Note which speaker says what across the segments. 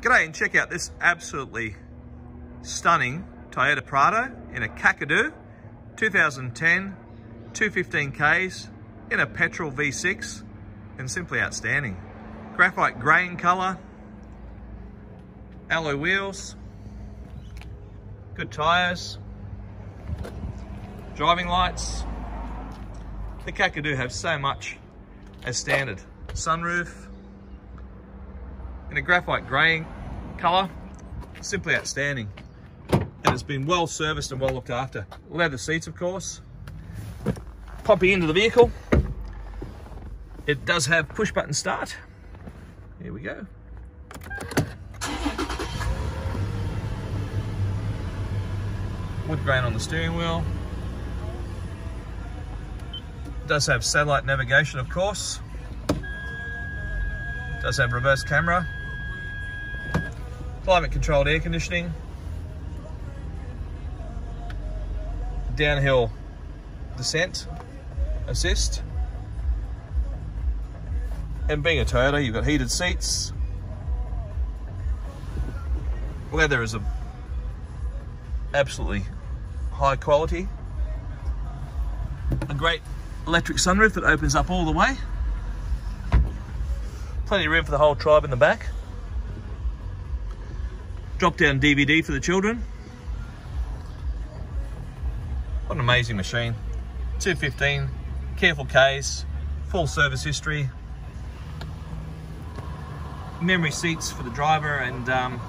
Speaker 1: G'day and check out this absolutely stunning Toyota Prado in a Kakadu 2010 215Ks in a petrol V6 and simply outstanding. Graphite grey in colour, alloy wheels, good tyres, driving lights. The Kakadu have so much as standard. Sunroof, in a graphite graying colour, simply outstanding. And it's been well serviced and well looked after. Leather seats, of course. Popping into the vehicle. It does have push button start. Here we go. Wood grain on the steering wheel. Does have satellite navigation, of course. Does have reverse camera climate controlled air conditioning, downhill descent assist, and being a Toyota, you've got heated seats. Leather is a absolutely high quality. A great electric sunroof that opens up all the way. Plenty of room for the whole tribe in the back drop down DVD for the children. What an amazing machine. 215, careful case, full service history, memory seats for the driver and um,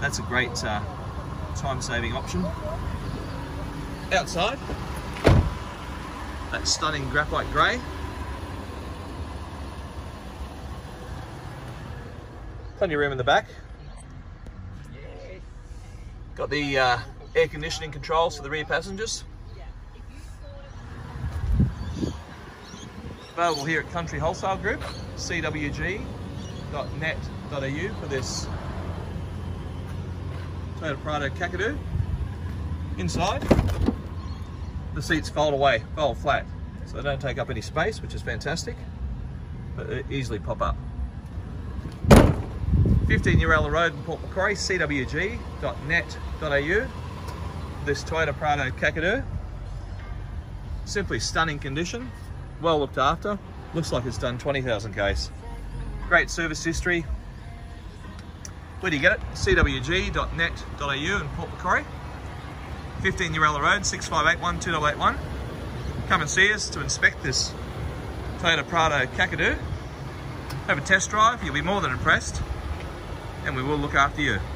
Speaker 1: that's a great uh, time-saving option. Outside, that stunning graphite grey. Plenty of room in the back. Got the uh, air conditioning controls for the rear passengers. Available here at Country Wholesale Group, cwg.net.au for this Toyota Prado Kakadu. Inside, the seats fold away, fold flat, so they don't take up any space, which is fantastic, but easily pop up. 15 Uralla Road in Port Macquarie, cwg.net.au. This Toyota Prado Kakadu. Simply stunning condition, well looked after. Looks like it's done 20,000 Ks. Great service history. Where do you get it? cwg.net.au in Port Macquarie. 15 Uralla Road, 6581 2881. Come and see us to inspect this Toyota Prado Kakadu. Have a test drive, you'll be more than impressed and we will look after you.